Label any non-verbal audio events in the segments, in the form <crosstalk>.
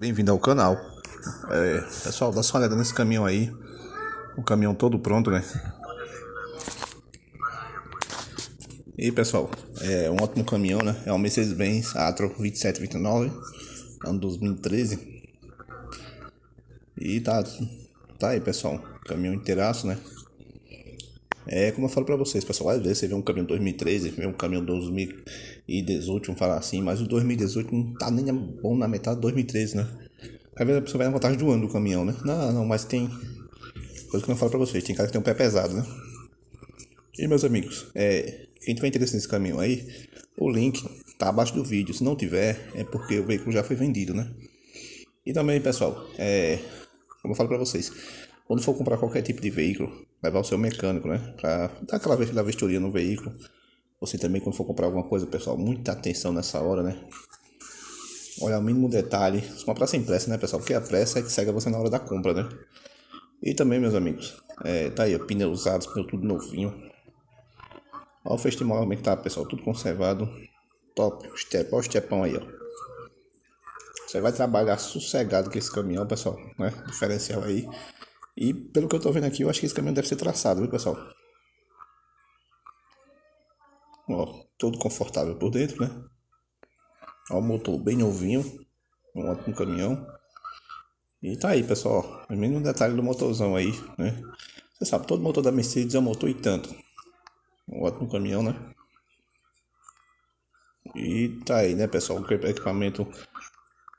Bem-vindo ao canal. É, pessoal, dá só uma olhada nesse caminhão aí. O caminhão todo pronto, né? E aí, pessoal, é um ótimo caminhão, né? É um Mercedes-Benz Atro 2729, ano 2013. E tá, tá aí, pessoal. Caminhão inteiraço, né? É como eu falo pra vocês, pessoal, às vezes você vê um caminhão 2013, vê um caminhão 2018, vamos falar assim, mas o 2018 não tá nem bom na metade do 2013, né? Às vezes a pessoa vai na vantagem do ano do caminhão, né? Não, não, mas tem coisa que eu falo pra vocês, tem cara que tem um pé pesado, né? E meus amigos, é, quem tiver interesse nesse caminhão aí, o link tá abaixo do vídeo. Se não tiver, é porque o veículo já foi vendido, né? E também, pessoal, é, como eu falo pra vocês, quando for comprar qualquer tipo de veículo, levar o seu mecânico, né? Pra dar aquela, aquela vistoria no veículo. Você também, quando for comprar alguma coisa, pessoal, muita atenção nessa hora, né? Olha o mínimo detalhe. Comprar sem pressa, né, pessoal? Porque a pressa é que segue você na hora da compra, né? E também, meus amigos, é, tá aí, pneus usados, pneu tudo novinho. Olha o festival que tá, pessoal, tudo conservado. Top, step, olha o stepão aí, ó. Você vai trabalhar sossegado com esse caminhão, pessoal, né? Diferencial aí. E pelo que eu tô vendo aqui, eu acho que esse caminhão deve ser traçado, viu, pessoal? Ó, todo confortável por dentro, né? Ó, o motor bem novinho. Um ótimo caminhão. E tá aí, pessoal. O mínimo detalhe do motorzão aí, né? Você sabe, todo motor da Mercedes é um motor e tanto. Um ótimo caminhão, né? E tá aí, né, pessoal? O equipamento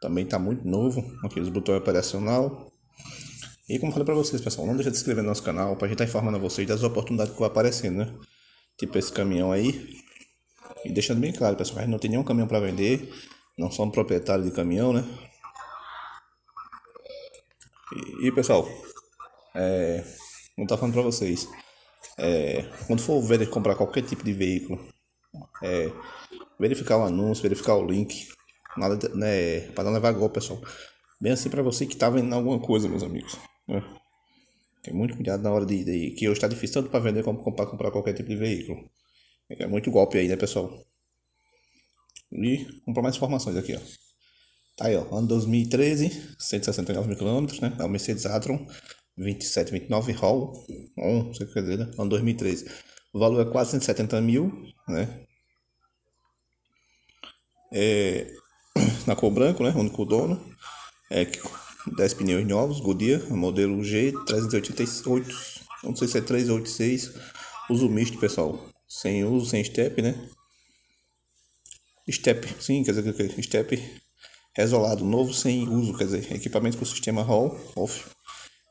também tá muito novo. Aqui os botões operacional. E como eu falei pra vocês, pessoal, não deixa de se inscrever no nosso canal pra gente estar tá informando vocês das oportunidades que vão aparecendo, né? Tipo esse caminhão aí. E deixando bem claro, pessoal, a gente não tem nenhum caminhão para vender. Não somos proprietários de caminhão, né? E, e pessoal, é, não tá falando para vocês. É, quando for ver comprar qualquer tipo de veículo, é, verificar o anúncio, verificar o link, nada, né, para não levar golpe, pessoal. Bem assim para você que tá vendendo alguma coisa, meus amigos. Né? Tem muito cuidado na hora de, de que hoje está difícil tanto para vender como para comprar qualquer tipo de veículo. É muito golpe aí, né, pessoal? E comprar mais informações aqui, ó. Tá aí, ó. Ano 2013, 169 mil quilômetros, né? É o Mercedes Atron 2729 Hall. On, não sei o que quer dizer, né? Ano 2013. O valor é quase 170 mil, né? É, <clears throat> na cor branco, né? Único dono. É, 10 pneus novos, Goodyear, modelo G388, não sei se é 386, uso misto, pessoal, sem uso, sem step, né? Step, sim, quer dizer, step resolado, novo, sem uso, quer dizer, equipamento com sistema Hall, off,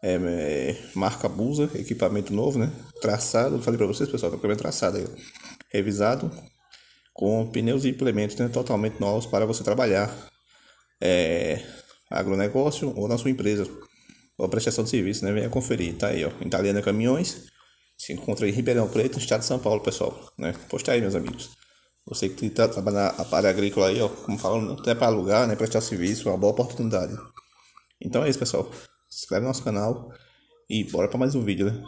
é, é, marca Busa, equipamento novo, né? Traçado, falei para vocês, pessoal, equipamento traçado aí, revisado, com pneus e implementos né, totalmente novos para você trabalhar. É, agronegócio ou na sua empresa ou prestação de serviço, né? Venha conferir, tá aí, ó. Italiana Caminhões, se encontra em Ribeirão Preto, estado de São Paulo, pessoal, né? Posta aí, meus amigos. Você que está trabalhando na área agrícola aí, ó, como falam, até para alugar, né? Prestar serviço, é uma boa oportunidade. Então é isso, pessoal. Se inscreve no nosso canal e bora para mais um vídeo, né?